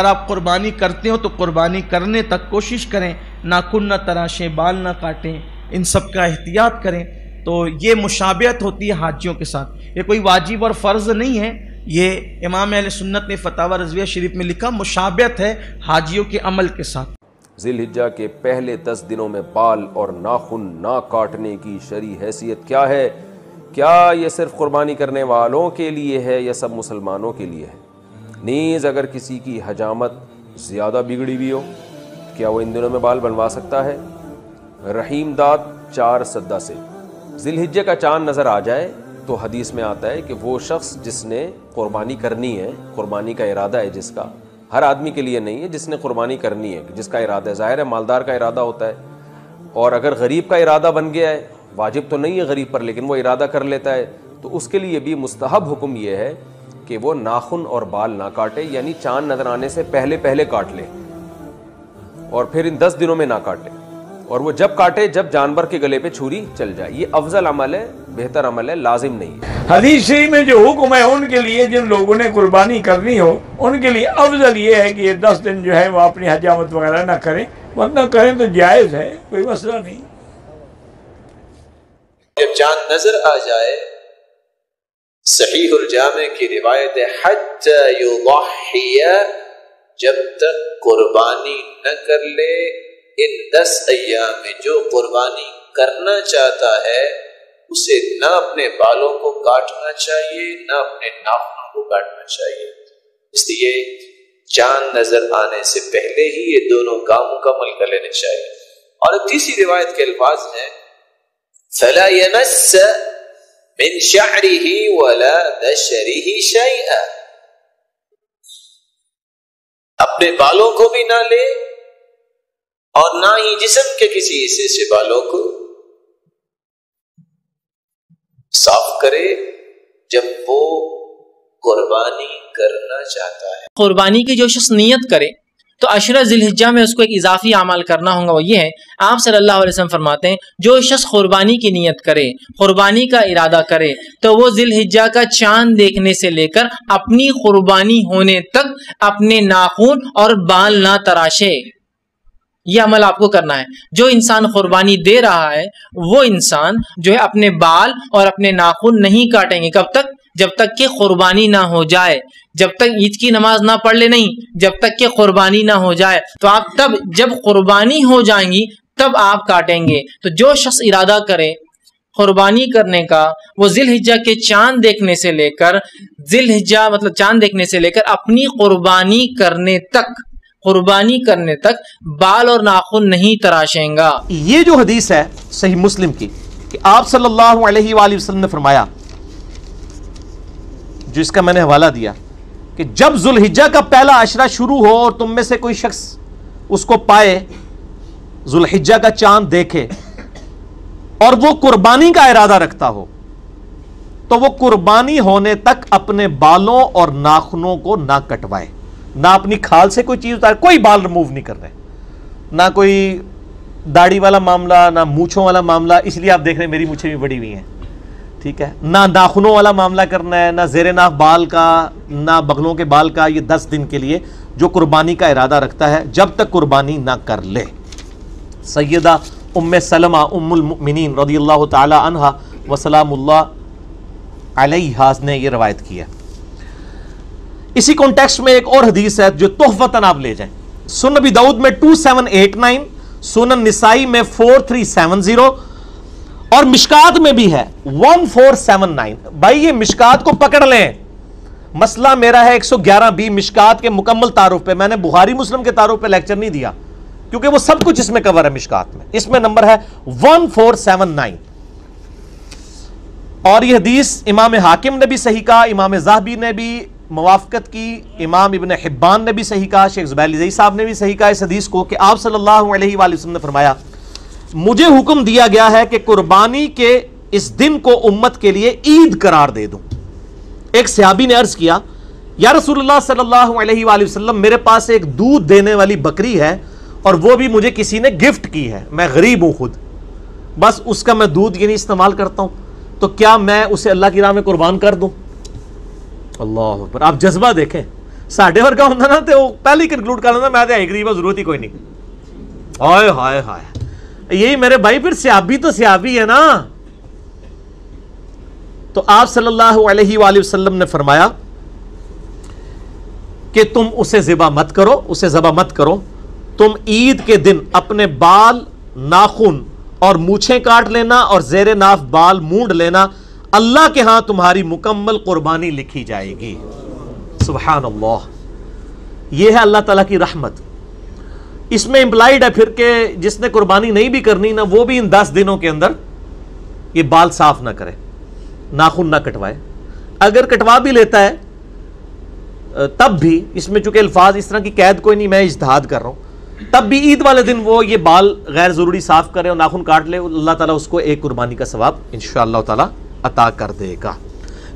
अगर आप कुर्बानी करते हो तो कुर्बानी करने तक कोशिश करें नाखुन ना तराशें, बाल ना काटें, इन सब का एहतियात करें। तो ये मुशाबियत होती है हाजियों के साथ। ये कोई वाजिब और फ़र्ज़ नहीं है। ये इमाम अल सुन्नत ने फतावा रजविया शरीफ में लिखा मुशाबियत है हाजियों के अमल के साथ। जिलहिजा के पहले दस दिनों में बाल और नाखून ना काटने की शरी हैसियत क्या है? क्या ये सिर्फ़ कुर्बानी करने वालों के लिए है या सब मुसलमानों के लिए है? नीज़ अगर किसी की हजामत ज़्यादा बिगड़ी हुई हो, क्या वो इन दिनों में बाल बनवा सकता है? रहीम दाद चार सद्दा से। जिलहिजे का चाँद नज़र आ जाए तो हदीस में आता है कि वो शख्स जिसने कुर्बानी करनी है, कुर्बानी का इरादा है जिसका, हर आदमी के लिए नहीं है, जिसने कुर्बानी करनी है, जिसका इरादा है। ज़ाहिर है, मालदार का इरादा होता है। और अगर गरीब का इरादा बन गया है, वाजिब तो नहीं है गरीब पर, लेकिन वो इरादा कर लेता है। तो उसके लिए भी मुस्तहब हुक्म ये है कि वो नाखून और बाल ना काटे यानी चाँद नज़र आने से पहले पहले काट ले और फिर इन दस दिनों में ना काटे। और वो जब काटे जब जानवर के गले पे छुरी चल जाए। ये अफजल अमल है बेहतर अमल है लाजिम नहीं है। हदीस शरीफ में जो हुक्म है उनके लिए जिन लोगों ने कुर्बानी करनी हो उनके लिए अफजल ये है कि ये दस दिन जो है वो अपनी हजामत वगैरह ना करें। वरना करें तो जायज़ है कोई मसला नहीं। जब चाँद नज़र आ जाए सही जामे की रिवायत है जब तक कुर्बानी न कर ले, इन दस अयाम में जो कुर्बानी करना चाहता है, उसे न अपने बालों को काटना चाहिए, न अपने नाखूनों को काटना चाहिए। इसलिए चाँद नज़र आने से पहले ही ये दोनों काम मुकम्मल कर लेने चाहिए। और तीसरी रिवायत के अल्फाज हैं, फला मिन शअरिही वला दशरिही शैआ अपने बालों को भी ना ले और ना ही जिसम के किसी हिस्से से बालों को साफ़ करे जब वो कुर्बानी करना चाहता है। कुर्बानी की जो शख्स नियत करे तो अशरा जिलहिजा में उसको एक इजाफी अमल करना होगा, वो ये है, आप सल्लल्लाहु अलैहि वसल्लम फरमाते हैं, जो शख्स कुर्बानी की नीयत करे, कुर्बानी का इरादा करे तो वो जिलहिजा का चाँद देखने से लेकर अपनी कुर्बानी होने तक अपने नाखून और बाल ना तराशे। ये अमल आपको करना है। जो इंसान कुर्बानी दे रहा है, वो इंसान जो है अपने बाल और अपने नाखून नहीं काटेंगे। कब तक? जब तक कि कुर्बानी ना हो जाए, जब तक ईद की नमाज़ ना पढ़ ले नहीं, जब तक कि कुर्बानी ना हो जाए तो आप तब, जब कुर्बानी हो जाएँगी, तब आप काटेंगे। तो जो शख्स इरादा करे कुर्बानी करने का, वो जिल हिज्जा के चाँद देखने से लेकर जिल हिज्जा मतलब चाँद देखने से लेकर अपनी कुर्बानी करने तक, कुर्बानी करने तक बाल और नाखून नहीं तराशेंगा। ये जो हदीस है, सही मुस्लिम की, कि आप सल्लल्लाहु अलैहि वसल्लम ने फरमाया जो इसका मैंने हवाला दिया कि जब जुलहिजा का पहला अशरा शुरू हो और तुम में से कोई शख्स उसको पाए जुलहिजा का चाँद देखे और वो कुर्बानी का इरादा रखता हो तो वो कुर्बानी होने तक अपने बालों और नाखनों को ना कटवाए, ना अपनी खाल से कोई चीज़ उतारे, कोई बाल रिमूव नहीं कर रहे ना कोई दाढ़ी वाला मामला, ना मूछों वाला मामला, इसलिए आप देख रहे हैं मेरी मूछें भी बड़ी हुई हैं। ठीक है? ना नाखूनों वाला मामला करना है, ना जेर नाफ बाल का, ना बगलों के बाल का ये दस दिन के लिए जो कुर्बानी का इरादा रखता है, जब तक कुर्बानी ना कर ले। सैदा उम सलमा उम्मिन रदी अल्लाह तहा वसलामुल्ला ने यह रवायत की है। इसी कॉन्टेक्स्ट में एक और हदीस है जो तोहफतन आप ले जाएँ। सुन नबी दाऊद में टू सेवन एट नाइन सुनन निसाई में फोर थ्री सेवन ज़ीरो और मिशकात में भी है। One four seven nine. भाई, ये मिशकात को पकड़ लें। मसला मेरा है 111 बी मिशकात के मुकम्मल तारुफ पे। मैंने बुहारी मुस्लिम के तारुफ पे लेक्चर नहीं दिया, क्योंकि वो सब कुछ इसमें कवर है मिशकात में। इसमें नंबर है 1479 और यह हदीस इमाम हाकिम ने भी सही कहा, इमाम जाहबी ने भी मवाफ़त की, इमाम इबन हिब्बान ने भी सही कहा, शेख जुबैली साहब ने भी सही कहा। इस हदीस को कि आप सल्लल्लाहु अलैहि वसल्लम ने फरमाया मुझे हुक्म दिया गया है कि कुर्बानी के इस दिन को उम्मत के लिए ईद करार दे दूँ। एक सहाबी ने अर्ज़ किया, या रसूलुल्लाह सल्लल्लाहु अलैहि वसल्लम, मेरे पास एक दूध देने वाली बकरी है और वो भी मुझे किसी ने गिफ्ट की है। मैं गरीब हूँ खुद। बस उसका मैं दूध यानी इस्तेमाल करता हूँ। तो क्या मैं उसे अल्लाह की राह में कुर्बान कर दूँ? अल्लाह पर आप जज्बा देखें। साढ़े वर्गा होंगे ना तो पहले ही कंक्लूड कर लेना मैं तो गरीब ज़रूरत ही कोई नहीं। हाय हाय हाय यही मेरे भाई, फिर सियाबी तो सियाबी है ना। तो आप सल्लल्लाहु अलैहि वसल्लम ने फरमाया कि तुम उसे ज़िबा मत करो, उसे ज़बा मत करो। तुम ईद के दिन अपने बाल, नाखून और मूछें काट लेना और जेर नाफ बाल मूंड लेना। अल्लाह के यहाँ तुम्हारी मुकम्मल कुर्बानी लिखी जाएगी। सुबहान यह है अल्लाह ताला की रहमत। इसमें इंप्लाइड है फिर के जिसने कुर्बानी नहीं भी करनी, ना वो भी इन दस दिनों के अंदर ये बाल साफ़ ना करे, नाखून ना कटवाए। अगर कटवा भी लेता है तब भी इसमें चूँकि अल्फाज इस तरह की कैद कोई नहीं, मैं इजहाद कर रहा हूँ। तब भी ईद वाले दिन वो ये बाल गैर ज़रूरी साफ़ करे और नाखून काट ले, अल्लाह ताला उसको एक कुर्बानी का सवाब इन ताला अता कर देगा।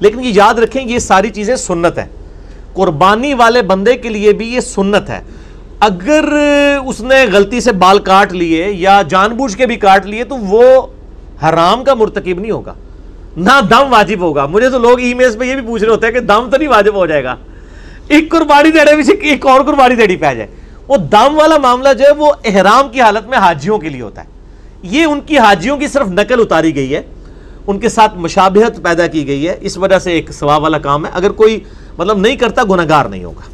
लेकिन ये याद रखें, ये सारी चीज़ें सुन्नत है। कुर्बानी वाले बंदे के लिए भी ये सुन्नत है। अगर उसने गलती से बाल काट लिए या जानबूझ के भी काट लिए तो वो हराम का मुर्तकिब नहीं होगा। ना दम वाजिब होगा। मुझे तो लोग ईमेल्स पर यह भी पूछ रहे होते हैं कि दम तो नहीं वाजिब हो जाएगा। एक कुर्बानी देने में से एक और कुर्बानी देनी पै जाए। वो दम वाला मामला जो है, वो एहराम की हालत में हाजियों के लिए होता है। ये उनकी हाजियों की सिर्फ़ नकल उतारी गई है। उनके साथ मुशाबहत पैदा की गई है। इस वजह से एक सवाब वाला काम है। अगर कोई मतलब नहीं करता गुनागार नहीं होगा।